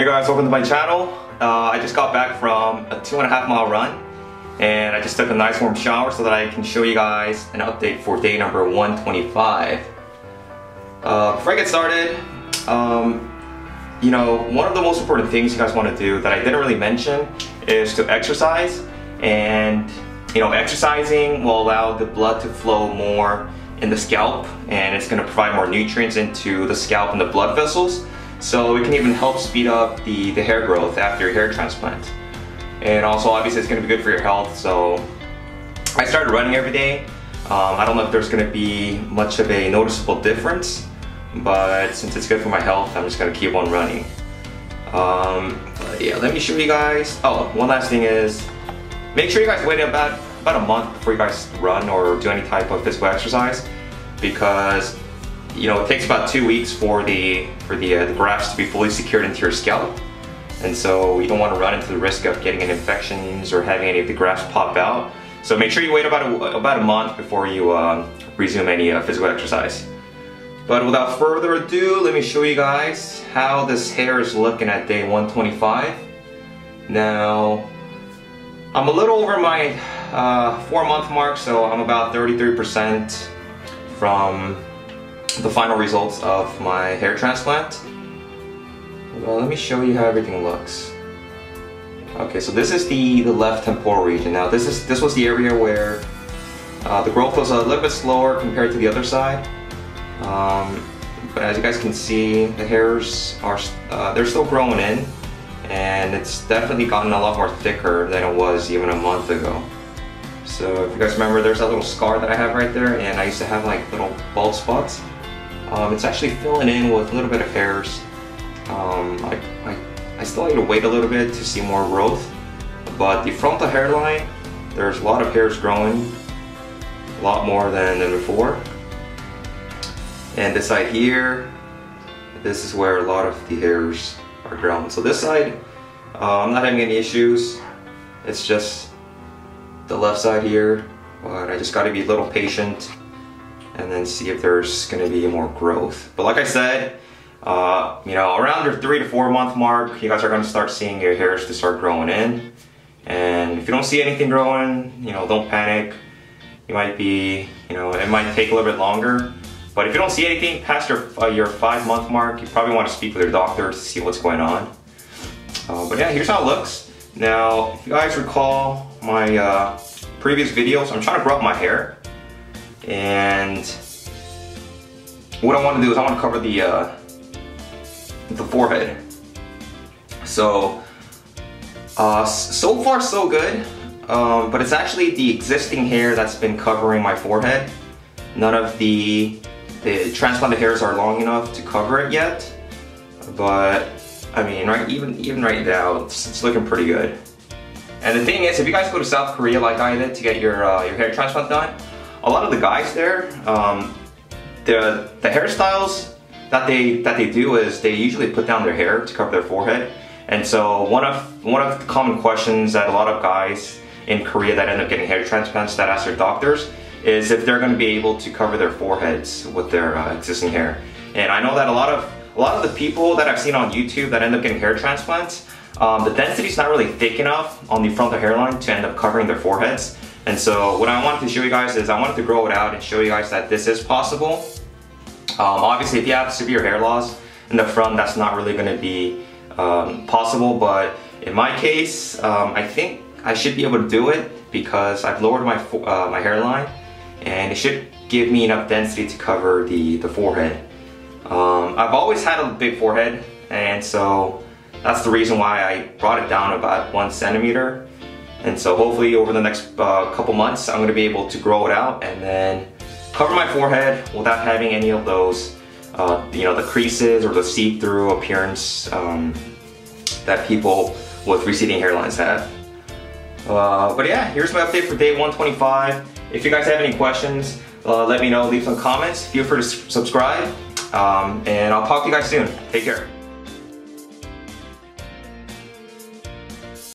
Hey guys, welcome to my channel. Uh, I just got back from a two and a half mile run and I just took a nice warm shower so that I can show you guys an update for day number 125. Uh, before I get started, um, you know, one of the most important things you guys want to do that I didn't really mention is to exercise and you know, exercising will allow the blood to flow more in the scalp and it's going to provide more nutrients into the scalp and the blood vessels so it can even help speed up the, the hair growth after your hair transplant. And also obviously it's gonna be good for your health. So I started running every day. Um, I don't know if there's gonna be much of a noticeable difference, but since it's good for my health, I'm just gonna keep on running. Um, yeah, let me show you guys. Oh, one last thing is, make sure you guys wait about, about a month before you guys run or do any type of physical exercise because you know, it takes about two weeks for the for the, uh, the grafts to be fully secured into your scalp. And so you don't want to run into the risk of getting any infections or having any of the grafts pop out. So make sure you wait about a, about a month before you uh, resume any uh, physical exercise. But without further ado, let me show you guys how this hair is looking at day 125. Now, I'm a little over my uh, four month mark, so I'm about 33% from the final results of my hair transplant. Well, let me show you how everything looks. Okay, so this is the, the left temporal region. Now this is this was the area where uh, the growth was a little bit slower compared to the other side. Um, but as you guys can see, the hairs are uh, they're still growing in, and it's definitely gotten a lot more thicker than it was even a month ago. So if you guys remember, there's a little scar that I have right there, and I used to have like little bald spots. Um, it's actually filling in with a little bit of hairs. Um, I, I, I still need to wait a little bit to see more growth, but the frontal hairline, there's a lot of hairs growing, a lot more than, than before. And this side here, this is where a lot of the hairs are growing. So this side, uh, I'm not having any issues. It's just the left side here, but I just gotta be a little patient and then see if there's to be more growth. But like I said, uh, you know, around your three to four month mark, you guys are to start seeing your hairs to start growing in. And if you don't see anything growing, you know, don't panic. You might be, you know, it might take a little bit longer. But if you don't see anything past your, uh, your five month mark, you probably want to speak with your doctor to see what's going on. Uh, but yeah, here's how it looks. Now, if you guys recall my uh, previous videos, I'm trying to grow up my hair. And what I want to do is I want to cover the uh, the forehead. So uh, so far so good, um, but it's actually the existing hair that's been covering my forehead. None of the the transplanted hairs are long enough to cover it yet, but I mean, right even even right now, it's, it's looking pretty good. And the thing is, if you guys go to South Korea like I did to get your uh, your hair transplant done, a lot of the guys there, um, the the hairstyles that they that they do is they usually put down their hair to cover their forehead. And so one of one of the common questions that a lot of guys in Korea that end up getting hair transplants that ask their doctors is if they're going to be able to cover their foreheads with their uh, existing hair. And I know that a lot of a lot of the people that I've seen on YouTube that end up getting hair transplants, um, the density is not really thick enough on the frontal hairline to end up covering their foreheads. And so what I wanted to show you guys is I wanted to grow it out and show you guys that this is possible. Um, obviously, if you have severe hair loss in the front, that's not really going to be um, possible. But in my case, um, I think I should be able to do it because I've lowered my uh, my hairline, and it should give me enough density to cover the the forehead. Um, I've always had a big forehead, and so that's the reason why I brought it down about one centimeter. And so hopefully over the next uh, couple months, I'm gonna be able to grow it out and then cover my forehead without having any of those, uh, you know, the creases or the see-through appearance um, that people with receding hairlines have. Uh, but yeah, here's my update for day 125. If you guys have any questions, uh, let me know, leave some comments. Feel free to subscribe, um, and I'll talk to you guys soon. Take care.